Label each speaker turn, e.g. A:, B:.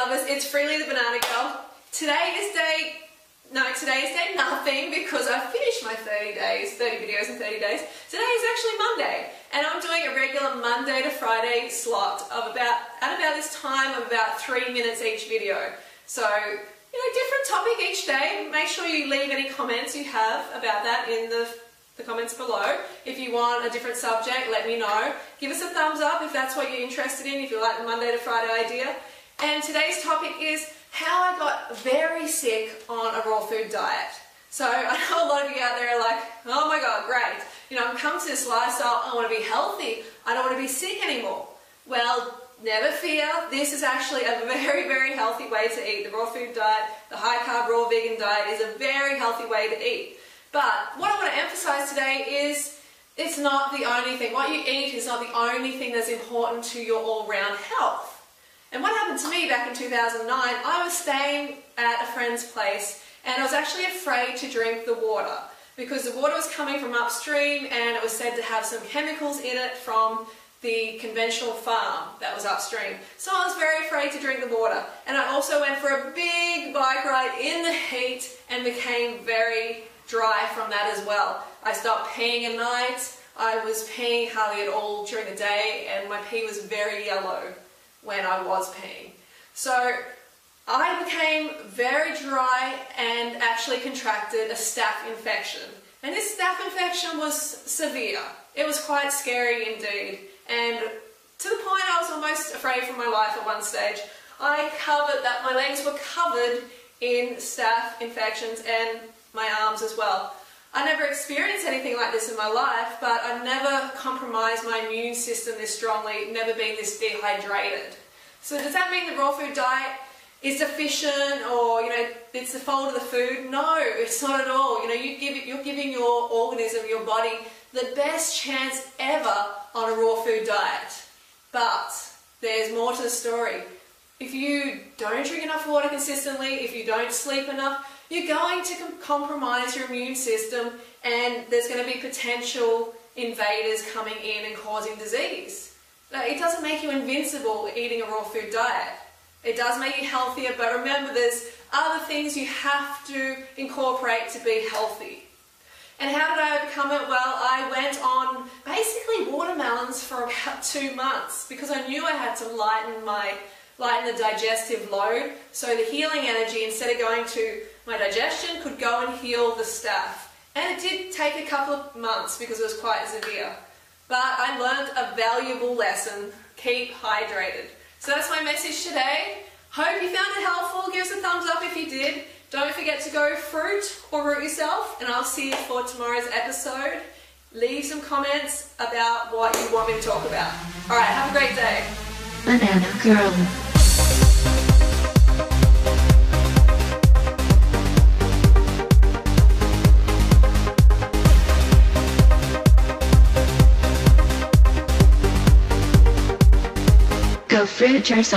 A: lovers, it's Freelee the Banana Girl. Today is day, no, today is day nothing because I finished my 30 days, 30 videos in 30 days. Today is actually Monday and I'm doing a regular Monday to Friday slot of about, at about this time of about three minutes each video. So, you know, different topic each day. Make sure you leave any comments you have about that in the the comments below. If you want a different subject, let me know. Give us a thumbs up if that's what you're interested in, if you like the Monday to Friday idea. And today's topic is how I got very sick on a raw food diet. So I know a lot of you out there are like, oh my god, great. You know, I'm coming to this lifestyle, I want to be healthy. I don't want to be sick anymore. Well, never fear. This is actually a very, very healthy way to eat. The raw food diet, the high carb raw vegan diet is a very healthy way to eat. But what I want to emphasize today is it's not the only thing. What you eat is not the only thing that's important to your all-round health. To me back in 2009, I was staying at a friend's place and I was actually afraid to drink the water because the water was coming from upstream and it was said to have some chemicals in it from the conventional farm that was upstream. So I was very afraid to drink the water. And I also went for a big bike ride in the heat and became very dry from that as well. I stopped peeing at night. I was peeing hardly at all during the day and my pee was very yellow when I was peeing. So I became very dry and actually contracted a staph infection. And this staph infection was severe. It was quite scary indeed. And to the point I was almost afraid for my life at one stage. I covered that my legs were covered in staph infections and my arms as well. I never experienced anything like this in my life, but I've never compromised my immune system this strongly, never been this dehydrated. So does that mean the raw food diet is deficient or, you know, it's the fault of the food? No, it's not at all. You know, you give, you're giving your organism, your body, the best chance ever on a raw food diet. But there's more to the story. If you don't drink enough water consistently, if you don't sleep enough, you're going to com compromise your immune system and there's going to be potential invaders coming in and causing disease. It doesn't make you invincible eating a raw food diet. It does make you healthier, but remember there's other things you have to incorporate to be healthy. And how did I overcome it? Well, I went on basically watermelons for about two months because I knew I had to lighten my lighten the digestive load. So the healing energy, instead of going to my digestion, could go and heal the staph. And it did take a couple of months because it was quite severe. But I learned a valuable lesson. Keep hydrated. So that's my message today. Hope you found it helpful. Give us a thumbs up if you did. Don't forget to go fruit or root yourself. And I'll see you for tomorrow's episode. Leave some comments about what you want me to talk about. Alright, have a great day.
B: Banana Girl. Yourself.